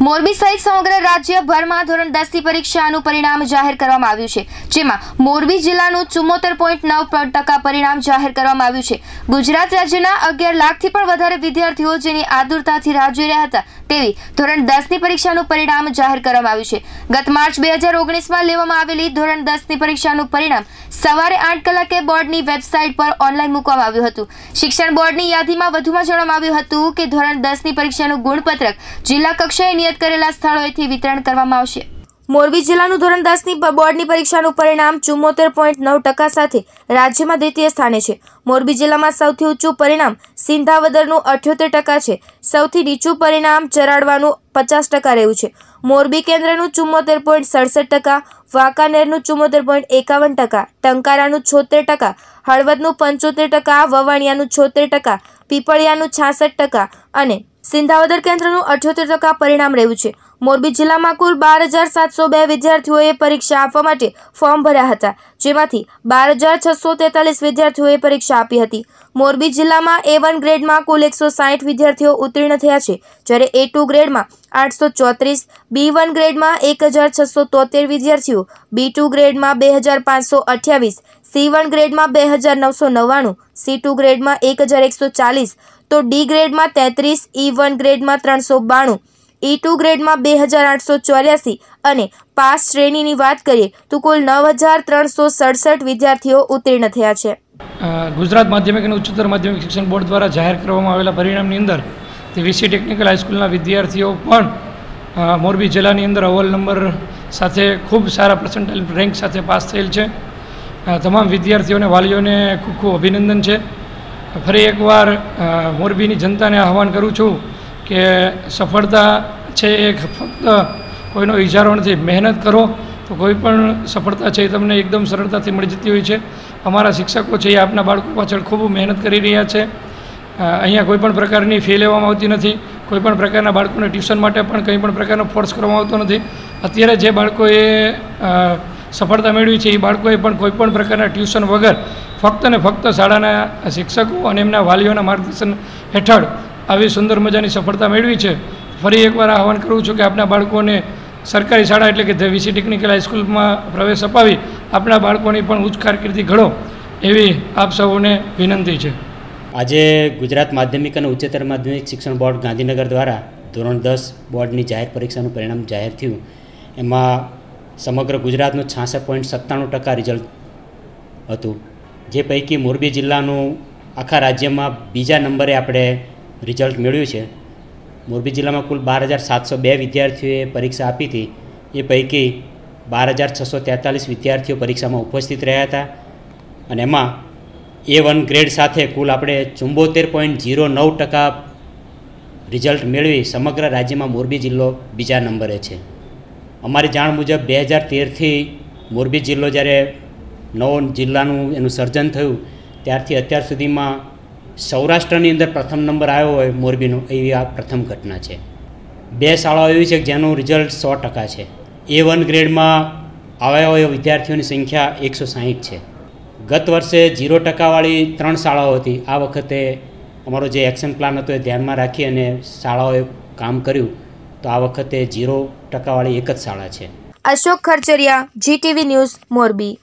મોરબી સહિત સમગ્ર રાજ્યભરમાં ધોરણ દસની પરીક્ષાનું પરિણામ જાહેર કરવામાં આવ્યું છે. જેમાં મોરબી જિલ્લાનું ચુમ્મોતેર પોઈન્ટ નવ ટકા પરિણામ જાહેર કરવામાં આવ્યું છે. ગુજરાત રાજ્યના અગિયાર લાખથી પણ વધારે વિદ્યાર્થીઓ જેની આતુરતાથી રાહ જોઈ રહ્યા હતા તેવી ધોરણ દસની પરીક્ષાનું પરિણામ જાહેર કરવામાં આવ્યું છે. ગત માર્ચ બે હજાર ઓગણીસમાં લેવામાં આવેલી ધોરણ દસની પરીક્ષાનું પરિણામ સવારે આઠ કલાકે બોર્ડની વેબસાઇટ પર ઓનલાઈન મૂકવામાં આવ્યું હતું. શિક્ષણ બોર્ડની યાદીમાં વધુમાં જણાવવામાં આવ્યું હતું કે ધોરણ દસની પરીક્ષાનું ગુણપત્રક જિલ્લા કક્ષાએ નિયત કરેલા સ્થળોએથી વિતરણ કરવામાં આવશે. મોરબી જિલ્લાનું ધોરણ દસની બોર્ડની પરીક્ષાનું પરિણામ ચુમ્મોતેર પોઈન્ટ નવ ટકા સાથે રાજ્યમાં દ્વિતીય સ્થાને છે. મોરબી જિલ્લામાં સૌથી ઊંચું પરિણામ સિંધાવદરનું અઠ્યોતેર ટકા છે. સૌથી નીચું પરિણામ ચરાડવાનું પચાસ ટકા રહ્યું છે. મોરબી કેન્દ્રનું ચુમ્મોતેર પોઈન્ટ સડસઠ ટકા, વાંકાનેરનું ચુમ્મોતેર પોઈન્ટ એકાવન ટકા, ટંકારાનું છોતેર ટકા, હળવદનું પંચોતેર ટકા, વવાણિયાનું છોતેર ટકા, પીપળિયાનું છાસઠ ટકા અને સિંધાવદર કેન્દ્રનું અઠ્યોતેર ટકા પરિણામ રહ્યું છે. મોરબી જિલ્લામાં કુલ બાર હજાર સાતસો બે વિદ્યાર્થીઓએ પરીક્ષા આપવા માટે ફોર્મ ભર્યા હતા, જેમાંથી બાર હજાર છસો તેતાલીસ વિદ્યાર્થીઓએ પરીક્ષા આપી હતી. મોરબી જિલ્લામાં એ વન ગ્રેડમાં કુલ એકસો સાઠ વિદ્યાર્થીઓ ઉત્તીર્ણ થયા છે, જ્યારે એ ટુ ગ્રેડમાં આઠસો ચોત્રીસ બી વન ગ્રેડમાં એક હજાર છસો તોતેર વિદ્યાર્થીઓ બી ટુ ગ્રેડમાં બે હજાર પાંચસો અઠ્યાવીસ સી વન ગ્રેડમાં બે હજાર નવસો નવ્વાણું સી ટુ ગ્રેડમાં એક હજાર એકસો ચાલીસ, તો ડી ગ્રેડમાં તેત્રીસ ઈ વન ગ્રેડમાં ત્રણસો બાણું ઈ ટુ ગ્રેડમાં બે હજાર આઠસો ચોર્યાસી અને પાસ શ્રેણીની વાત કરીએ, તો કુલ નવ હજાર ત્રણસો સડસઠ વિદ્યાર્થીઓ ઉત્તીર્ણ થયા છે. ગુજરાત માધ્યમિક અને ઉચ્ચતર માધ્યમિક શિક્ષણ બોર્ડ દ્વારા જાહેર કરવામાં આવેલા પરિણામની અંદર તે વીસી ટેકનિકલ હાઈસ્કૂલના વિદ્યાર્થીઓ પણ મોરબી જિલ્લાની અંદર અવ્વલ નંબર સાથે ખૂબ સારા પર્સન્ટેજ રેન્ક સાથે પાસ થયેલ છે. તમામ વિદ્યાર્થીઓને, વાલીઓને ખૂબ ખૂબ અભિનંદન છે. ફરી એકવાર મોરબીની જનતાને આહવાન કરું છું કે સફળતા છે એ ફક્ત કોઈનો ઇજારો નથી. મહેનત કરો તો કોઈ પણ સફળતા છે એ તમને એકદમ સરળતાથી મળી જતી હોય છે. અમારા શિક્ષકો છે એ આપના બાળકો પાછળ ખૂબ મહેનત કરી રહ્યા છે. અહીંયા કોઈ પણ પ્રકારની ફી લેવામાં આવતી નથી. કોઈ પણ પ્રકારના બાળકોને ટ્યુશન માટે પણ કંઈ પણ પ્રકારનો ફોર્સ કરવામાં આવતો નથી. અત્યારે જે બાળકોએ સફળતા મેળવી છે એ બાળકોએ પણ કોઈ પણ પ્રકારના ટ્યુશન વગર ફક્ત ને ફક્ત શાળાના શિક્ષકો અને એમના વાલીઓના માર્ગદર્શન હેઠળ આવી સુંદર મજાની સફળતા મેળવી છે. ફરી એકવાર આહવાન કરું છું કે આપણા બાળકોને સરકારી શાળા એટલે કે વીસી ટેકનિકલ હાઈસ્કૂલમાં પ્રવેશ અપાવી આપણા બાળકોની પણ ઉચ્ચ કારકિર્દી ઘડો એવી આપ સૌને વિનંતી છે. આજે ગુજરાત માધ્યમિક અને ઉચ્ચતર માધ્યમિક શિક્ષણ બોર્ડ ગાંધીનગર દ્વારા ધોરણ દસ બોર્ડની જાહેર પરીક્ષાનું પરિણામ જાહેર થયું. એમાં સમગ્ર ગુજરાતનું છાસઠ પોઈન્ટ સત્તાણું ટકા રિઝલ્ટ હતું. જે પૈકી મોરબી જિલ્લાનું આખા રાજ્યમાં બીજા નંબરે આપણે રિઝલ્ટ મેળવ્યું છે. મોરબી જિલ્લામાં કુલ બાર હજાર સાતસો બે વિદ્યાર્થીઓએ પરીક્ષા આપી હતી. એ પૈકી બાર હજાર છસો તેતાલીસ વિદ્યાર્થીઓ પરીક્ષામાં ઉપસ્થિત રહ્યા હતા. અને એમાં એ વન ગ્રેડ સાથે કુલ આપણે ચુંબોતેર પોઈન્ટ ઝીરો નવ ટકા રિઝલ્ટ મેળવી સમગ્ર રાજ્યમાં મોરબી જિલ્લો બીજા નંબરે છે. અમારી જાણ મુજબ બે હજાર તેરથી મોરબી જિલ્લો જ્યારે નવો જિલ્લાનું એનું સર્જન થયું, ત્યારથી અત્યાર સુધીમાં સૌરાષ્ટ્રની અંદર પ્રથમ નંબર આવ્યો હોય મોરબીનો, એવી આ પ્રથમ ઘટના છે. બે શાળાઓ એવી છે કે જેનું રિઝલ્ટ સો ટકા છે. એ વન ગ્રેડમાં આવ્યા હોય વિદ્યાર્થીઓની સંખ્યા એકસો સાહીઠ છે. ગત વર્ષે ઝીરો ટકાવાળી ત્રણ શાળાઓ હતી. આ વખતે અમારો જે એક્શન પ્લાન હતો એ ધ્યાનમાં રાખી અને શાળાઓએ કામ કર્યું. તો આ વખતે ઝીરો ટકાવાળી એક જ શાળા છે. Ashok Kharchariya GTV news, Morbi.